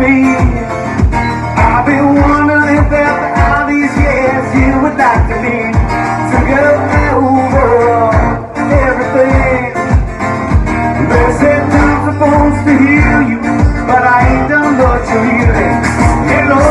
me I've been wondering if all these years you would like to be over everything. They supposed to heal you But I ain't done much of healing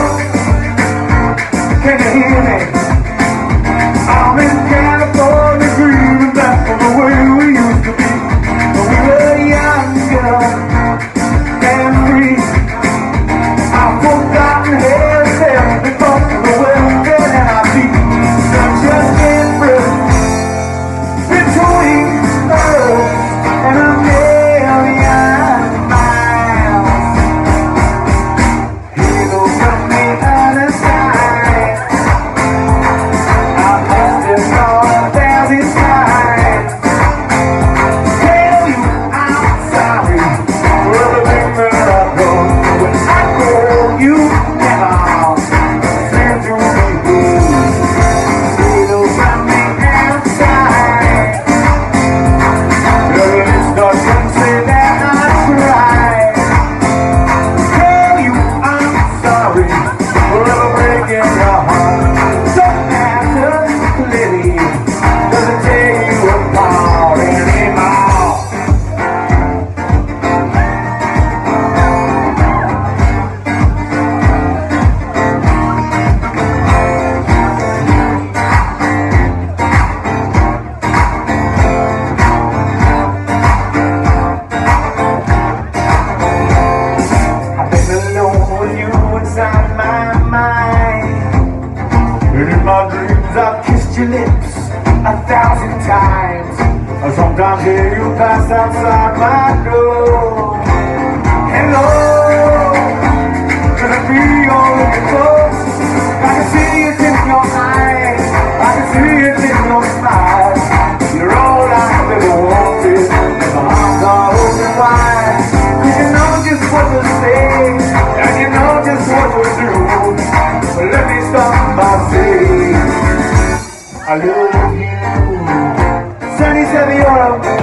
my mind. And in my dreams, I've kissed your lips a thousand times. Sometimes, yeah, you pass outside my door. Hello. Aleluya. Sunny Sevilla.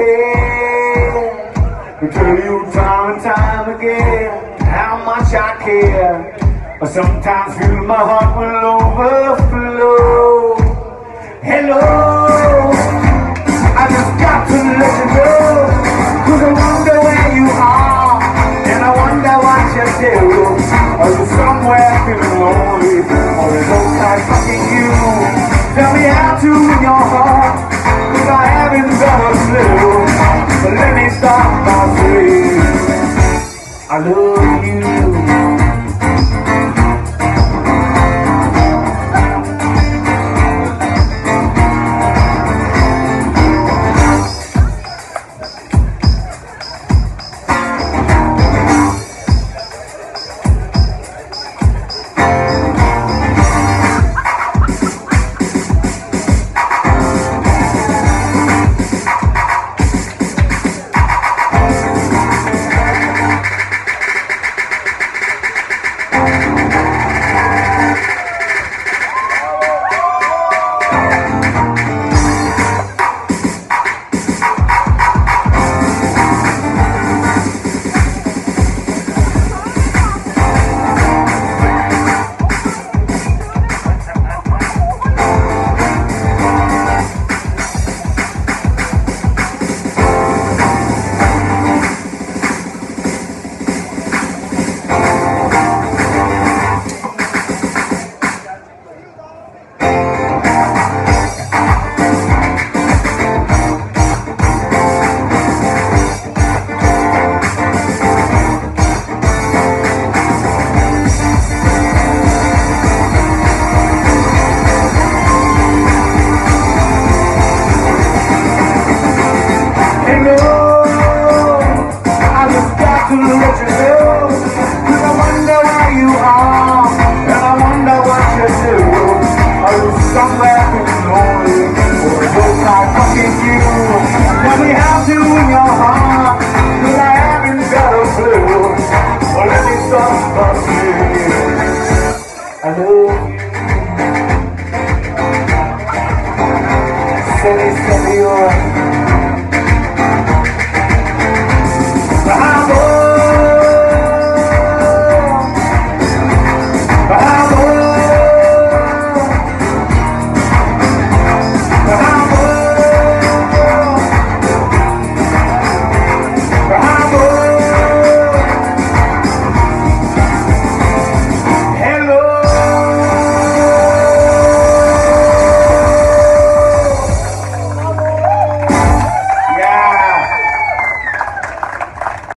I Tell you time and time again how much I care. I sometimes feel my heart will overflow. Hello, I just got to let you know. Saying Silly,